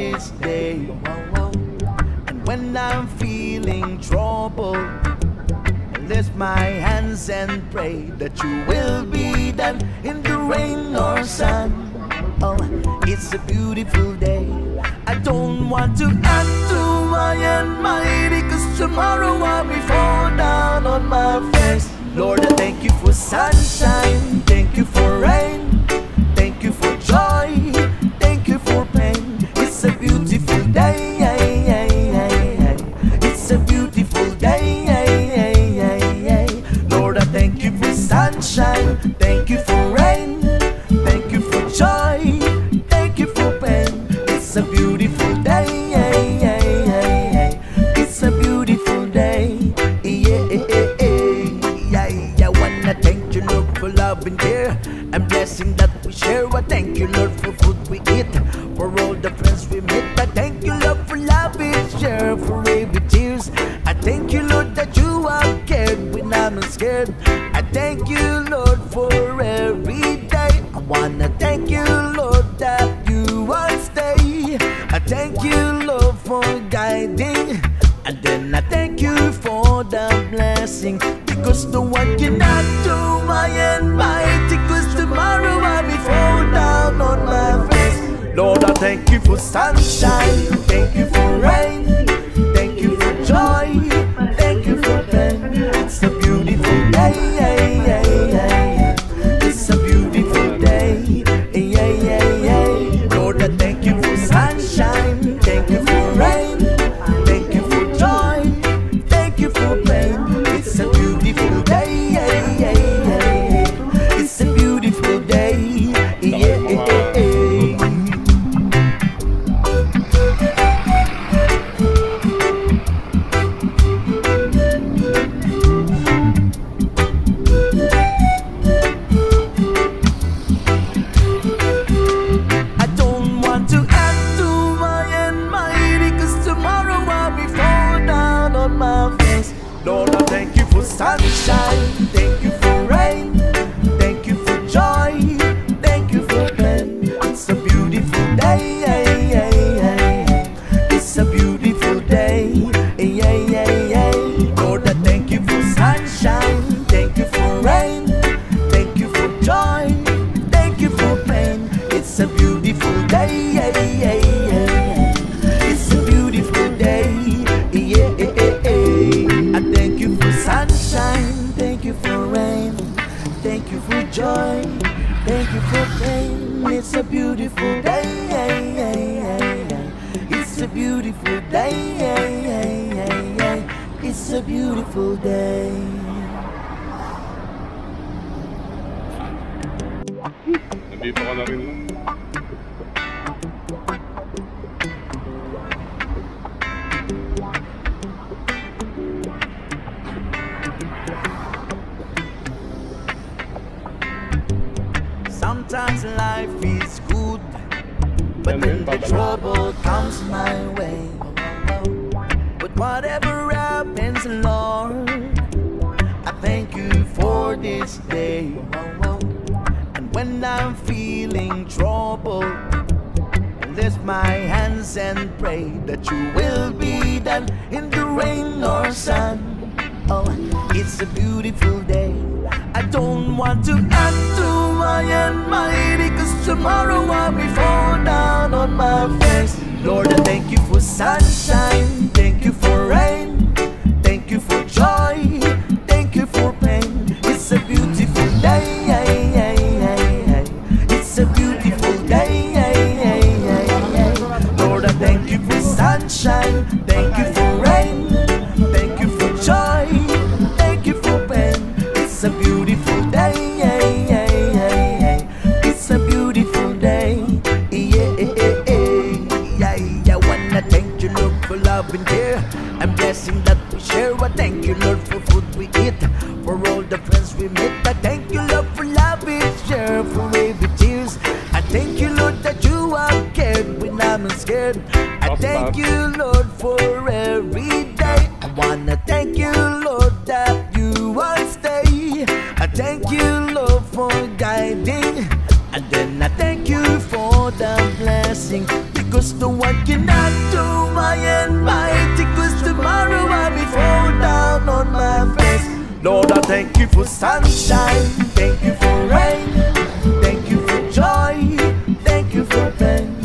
this day. And when I'm feeling trouble, I lift my hands and pray that you will be there in the rain or sun. Oh, it's a beautiful day. I don't want to add to my anxiety cause tomorrow I'll be fall down on my face. Lord, I thank you for sunshine, thank you for rain. blessing. Because no one cannot do my end. Mighty Cause tomorrow I may fall down on my face. Lord, I thank you for sunshine. Thank you for rain. Thank you for joy. sempre Sometimes life is good, but then the trouble comes my way. But whatever happens, Lord, I thank you for this day. And when I'm feeling trouble, I lift my hands and pray that you will be done in the rain or sun. Oh, it's a beautiful day. I don't want to act too high and mighty Cause tomorrow I'll be falling down on my face. Lord, I thank you for sunshine. you, Lord, that you are cared when I'm scared. I thank you, Lord, for every day. I wanna thank you, Lord, that you are stay. I thank you, Lord, for guiding. And then I thank you for the blessing. Because no one cannot do my end. mighty. Cause tomorrow I'll be fall down on my face. Lord, I thank you for sunshine. Thank you for rain. Thank you for joy thing.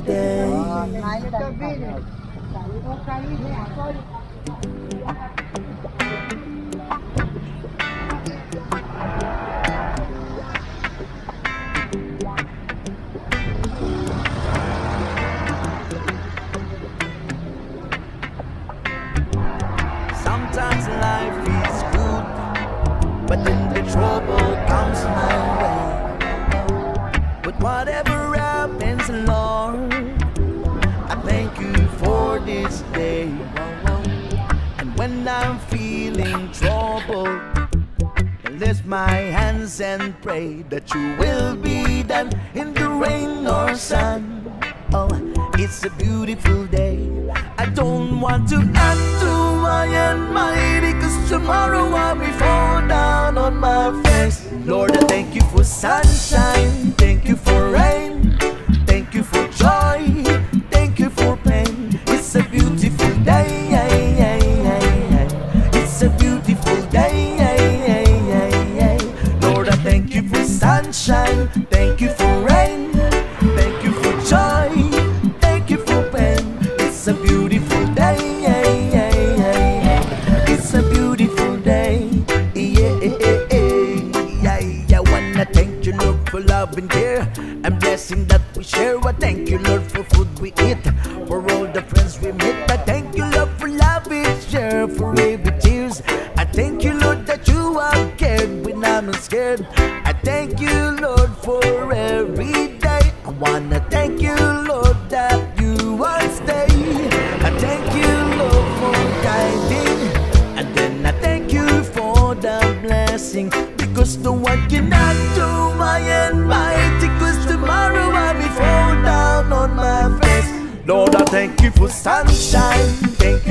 day. Sometimes life is good, but then the trouble comes my way. But whatever happens, Lord. feeling trouble, lift my hands and pray that you will be done in the rain or sun. Oh, it's a beautiful day. I don't want to add to my anxiety, cause tomorrow I'll be fall down on my face. Lord, I thank you for sunshine, thank you for rain. Lord, I thank you for sunshine. Thank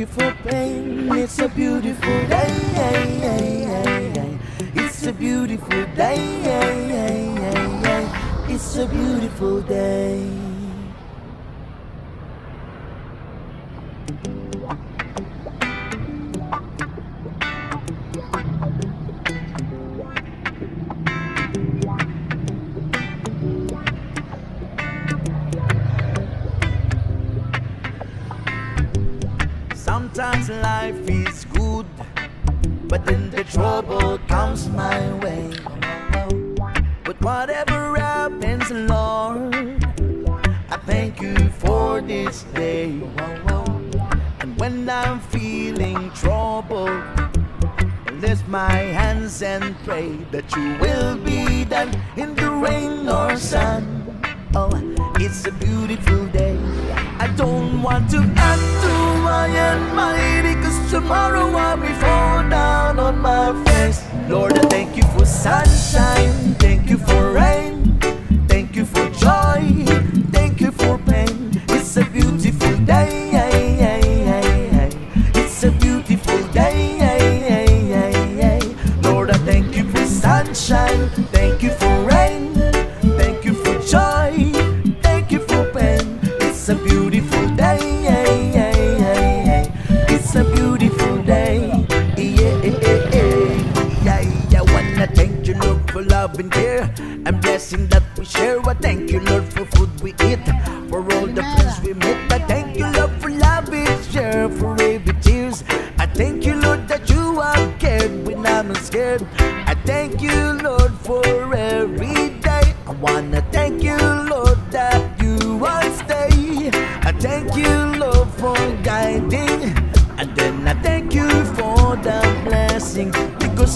you for pain. It's a beautiful trouble comes my way. But whatever happens, Lord, I thank you for this day. And when I'm feeling trouble, lift my hands and pray that you will be done in the rain or sun. Oh, it's a beautiful day. I don't want to act too high and mighty Cause tomorrow I'll be fall down on my face. Lord, I thank you for sunshine. Thank you for rain.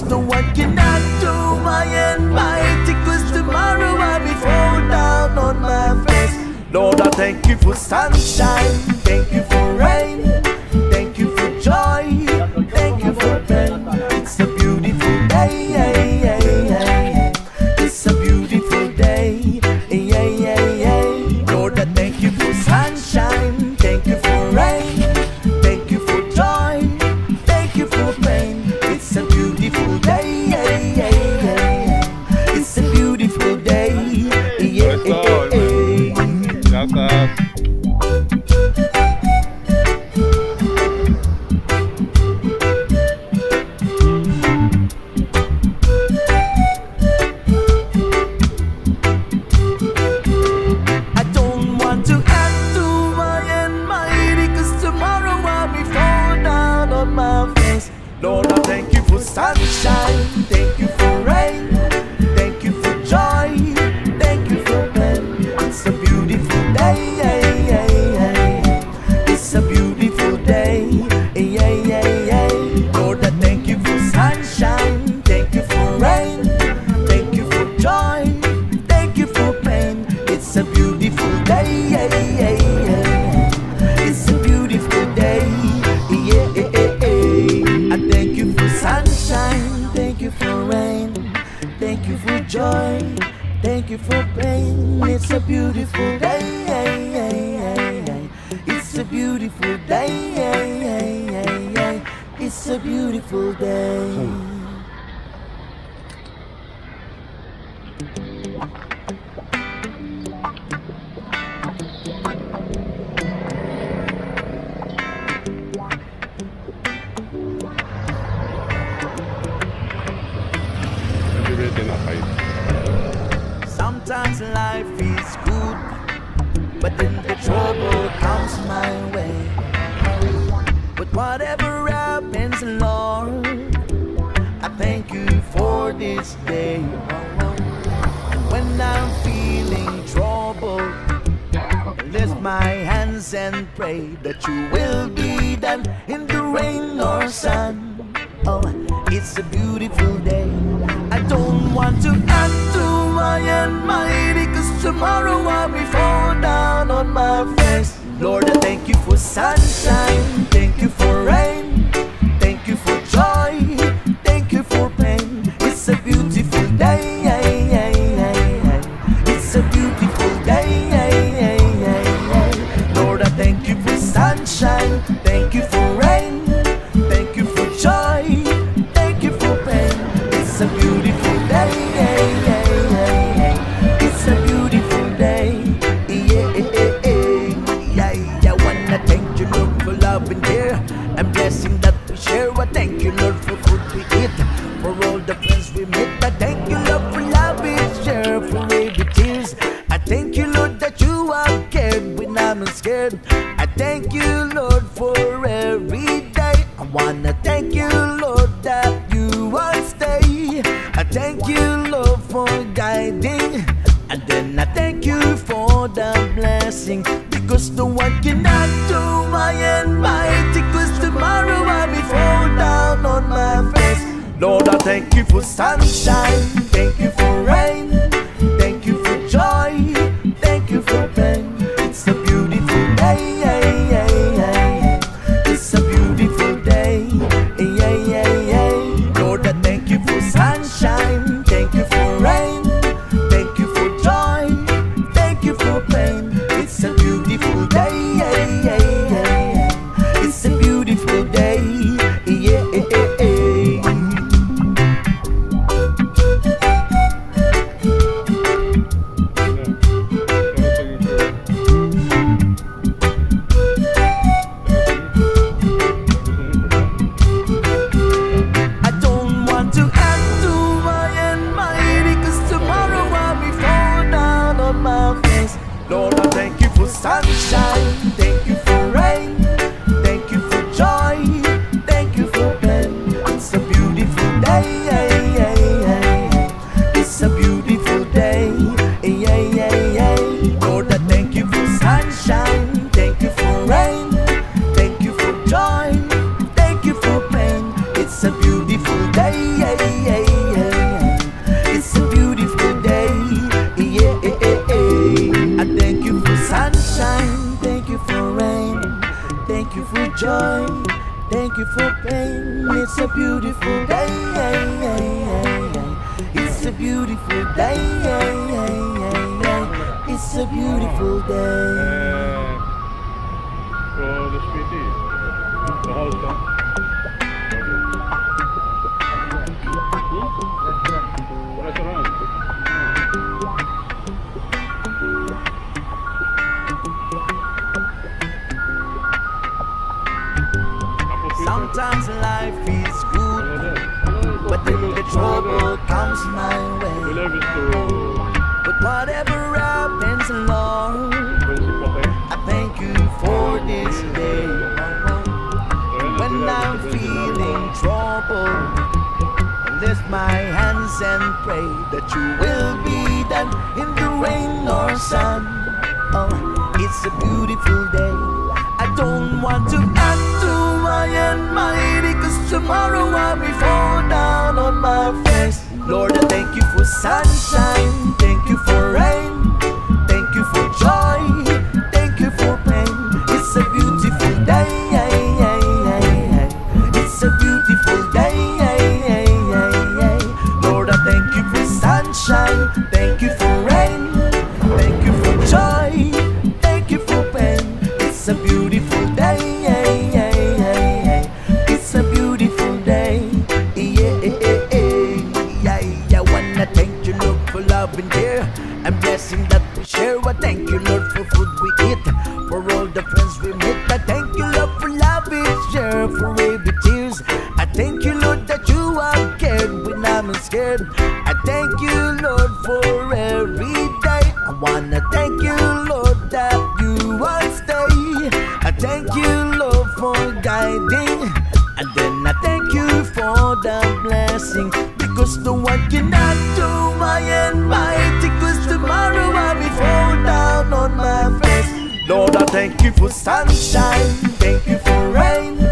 no one cannot do my end. My tickles tomorrow, I be fall down on my face. Lord, I thank you for sunshine, thank you for rain. that you will be done in the rain or sun. Oh, it's a beautiful day. I don't want to add to my end, mighty, cause tomorrow I'll be fall down on my face. Lord, I thank you for sunshine, thank you for rain. we share. I thank you, Lord, for food we eat, for all the friends we meet. sunshine. beautiful day. It's a beautiful day. It's a beautiful day. Sometimes life is trouble comes my way. But whatever happens, Lord, I thank you for this day. When I'm feeling trouble, lift my hands and pray that you will be done in the rain or sun. Oh, it's a beautiful day. I don't want to act high and mighty Cause tomorrow I may fall down on my face. Lord, I thank you for sunshine Thank you for rain Thank you for joy Thank you for pain. It's a beautiful day It's a beautiful day Lord, I thank you for sunshine Thank you that blessing. Because no one cannot do my end mighty Cause tomorrow I will fall down on my face. Lord, I thank you for sunshine. Thank you for rain.